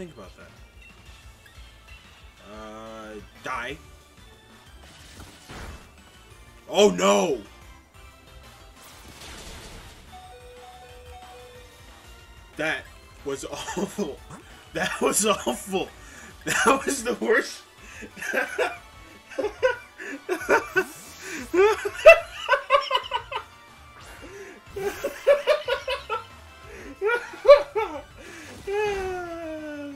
think about that. Uh, die. Oh no! That was awful. That was awful. That was the worst.